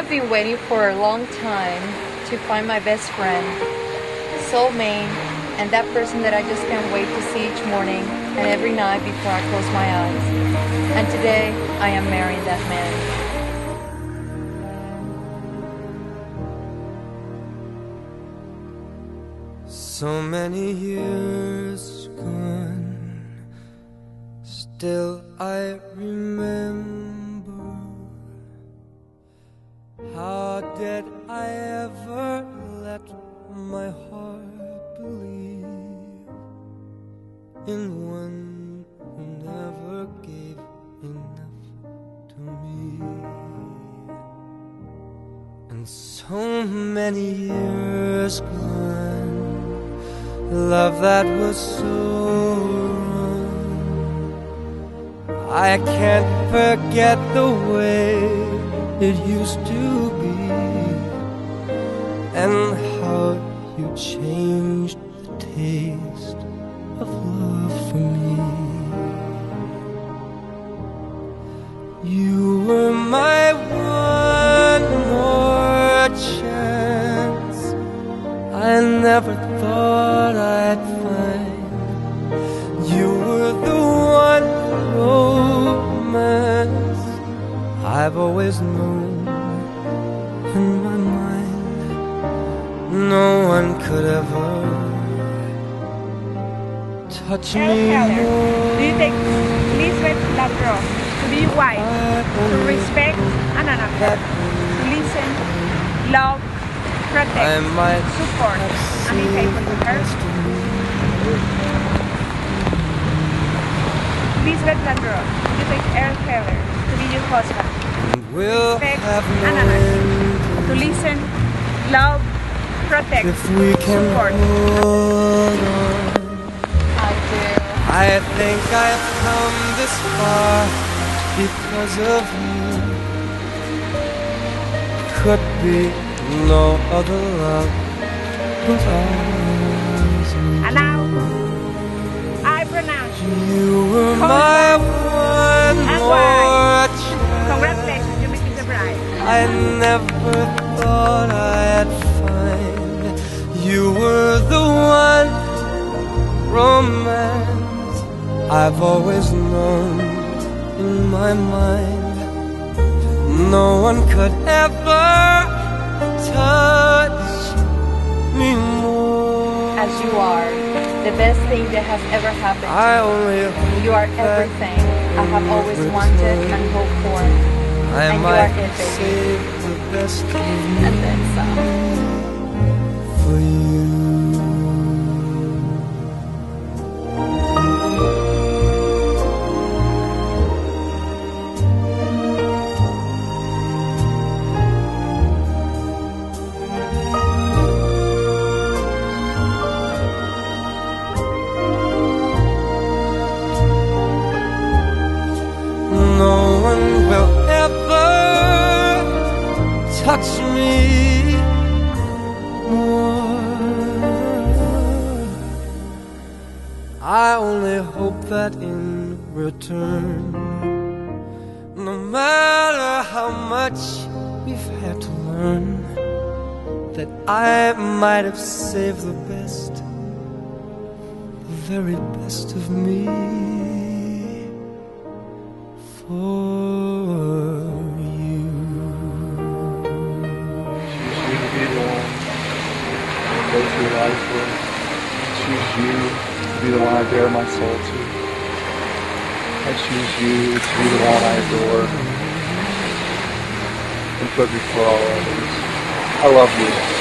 have been waiting for a long time to find my best friend, soulmate, and that person that I just can't wait to see each morning and every night before I close my eyes. And today, I am marrying that man. So many years gone, still I remember. Did I ever let my heart believe in one who never gave enough to me? And so many years gone love that was so wrong. I can't forget the way it used to be, and how you changed the taste of love for me. You were my one more chance. I never I've always known in my mind. No one could ever touch me Keller, do you more. take Lizbeth to be wife, to respect, and to listen, love, protect, support, and be faithful to her? Lizbeth Ladro, do you take Earl Keller to be your husband, We'll respect, have ah, no and no, end to listen, love, protect, if we can support? I do. I think I've come this far because of you. Could be no other love but ours. And now, I pronounce you. You I never thought I'd find you were the one romance I've always known in my mind. No one could ever touch me more. As you are, the best thing that has ever happened I to only me. You are everything I have always wanted and hoped for. I And you might are it, baby. save the best of me And then some. for you. Touch me more. I only hope that in return, no matter how much we've had to learn, that I might have saved the best, the very best of me for go through life with. I choose you to be the one I bare my soul to. I choose you to be the one I adore and put before all others. I love you.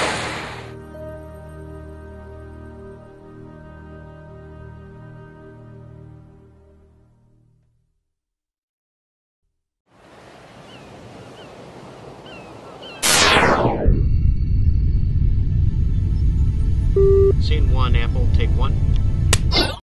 Scene one, Apple, take one.